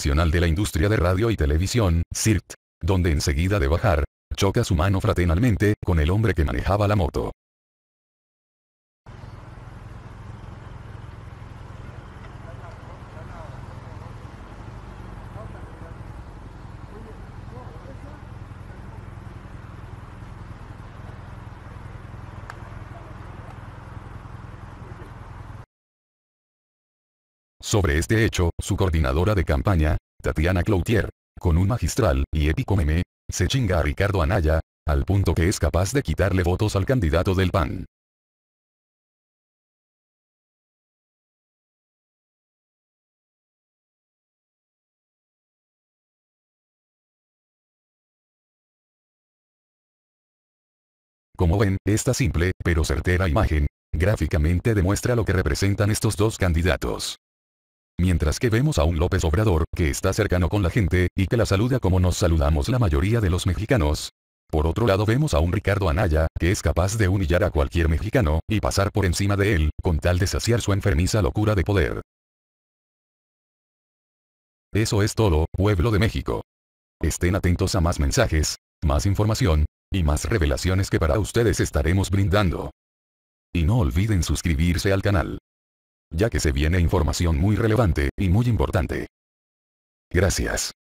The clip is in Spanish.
Nacional de la Industria de Radio y Televisión, CIRT, donde enseguida de bajar, choca su mano fraternalmente con el hombre que manejaba la moto. Sobre este hecho, su coordinadora de campaña, Tatiana Cloutier, con un magistral y épico meme, se chinga a Ricardo Anaya, al punto que es capaz de quitarle votos al candidato del PAN. Como ven, esta simple, pero certera imagen, gráficamente demuestra lo que representan estos dos candidatos. Mientras que vemos a un López Obrador, que está cercano con la gente, y que la saluda como nos saludamos la mayoría de los mexicanos. Por otro lado vemos a un Ricardo Anaya, que es capaz de humillar a cualquier mexicano, y pasar por encima de él, con tal de saciar su enfermiza locura de poder. Eso es todo, pueblo de México. Estén atentos a más mensajes, más información, y más revelaciones que para ustedes estaremos brindando. Y no olviden suscribirse al canal ya que se viene información muy relevante y muy importante. Gracias.